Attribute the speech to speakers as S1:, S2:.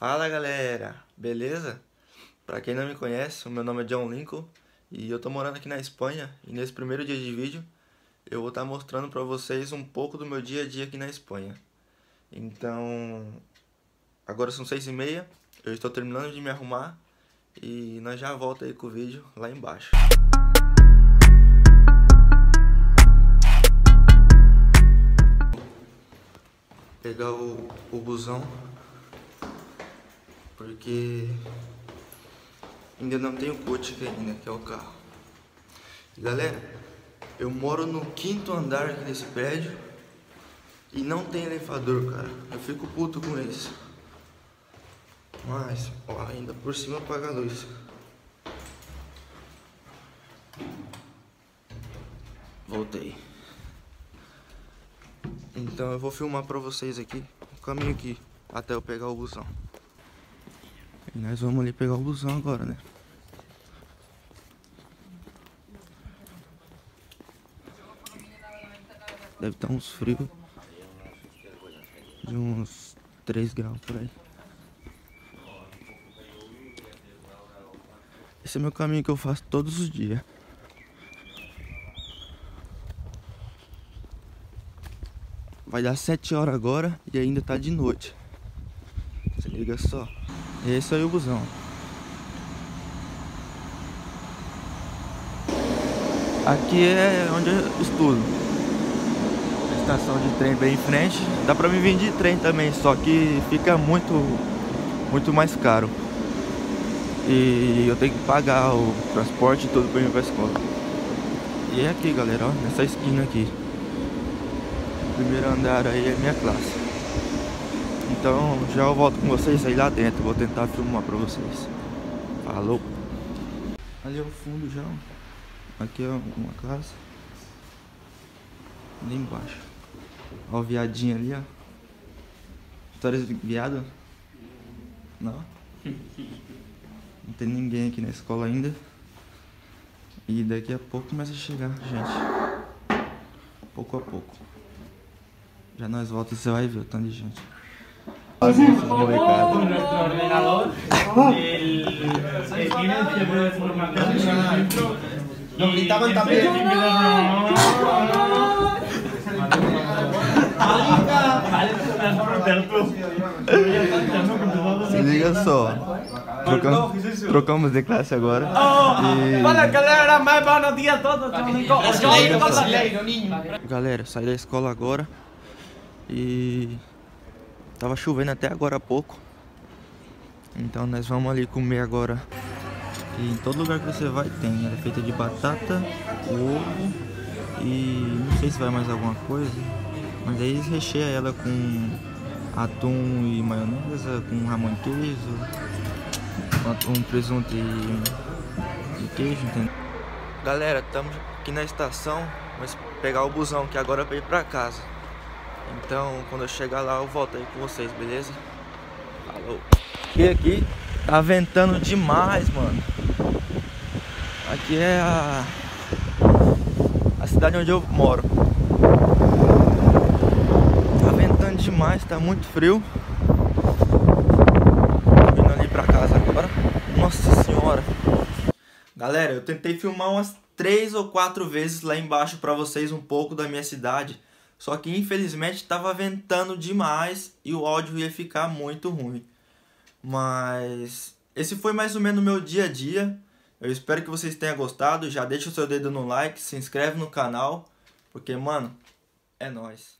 S1: Fala galera, beleza? Pra quem não me conhece, o meu nome é John Lincoln e eu tô morando aqui na Espanha e nesse primeiro dia de vídeo eu vou estar tá mostrando pra vocês um pouco do meu dia a dia aqui na Espanha. Então, agora são seis e meia, eu estou terminando de me arrumar e nós já volta aí com o vídeo lá embaixo. Pegar o, o busão porque ainda não tenho coach ainda, que é o carro. Galera, eu moro no quinto andar aqui desse prédio e não tem elevador, cara. Eu fico puto com isso. Mas, ó, ainda por cima apaga a luz. Voltei. Então eu vou filmar pra vocês aqui o caminho aqui até eu pegar o busão. Nós vamos ali pegar o busão agora, né? Deve estar uns frios de uns 3 graus por aí. Esse é meu caminho que eu faço todos os dias. Vai dar 7 horas agora e ainda tá de noite. Se liga só. Esse aí é o busão. Aqui é onde eu estudo. Estação de trem bem em frente. Dá pra me vir de trem também, só que fica muito, muito mais caro. E eu tenho que pagar o transporte e tudo pra ir pra escola. E é aqui, galera, ó, nessa esquina aqui. O primeiro andar aí é minha classe. Então já eu volto com vocês aí lá dentro. Vou tentar filmar pra vocês. Falou! Ali ao fundo já. Aqui é uma casa. Ali embaixo. Ó o viadinho ali, ó. Histórias de viado? Não? Não tem ninguém aqui na escola ainda. E daqui a pouco começa a chegar gente. Pouco a pouco. Já nós voltamos e você vai ver o tanto de gente.
S2: Nuestro ordenador, el, el gritaban también.
S1: Se liga só. Trocamos, trocamos de classe agora.
S2: E... Fala galera, mais bom dia a todos.
S1: Galera, saí da escola agora. E Tava chovendo até agora há pouco. Então nós vamos ali comer agora. E em todo lugar que você vai tem. Ela é feita de batata, ovo e não sei se vai mais alguma coisa. Mas aí eles recheiam ela com atum e maionese, com ramon queijo, um presunto e, e queijo, entendeu? Galera, estamos aqui na estação, vamos pegar o busão que agora é pra ir pra casa. Então, quando eu chegar lá, eu volto aí com vocês, beleza? Falou! E aqui tá ventando demais, mano. Aqui é a, a cidade onde eu moro. Tá ventando demais, tá muito frio. Tô vindo ali pra casa agora. Nossa senhora. Galera, eu tentei filmar umas três ou quatro vezes lá embaixo pra vocês um pouco da minha cidade. Só que infelizmente estava ventando demais e o áudio ia ficar muito ruim. Mas esse foi mais ou menos o meu dia a dia. Eu espero que vocês tenham gostado. Já deixa o seu dedo no like, se inscreve no canal, porque mano, é nós.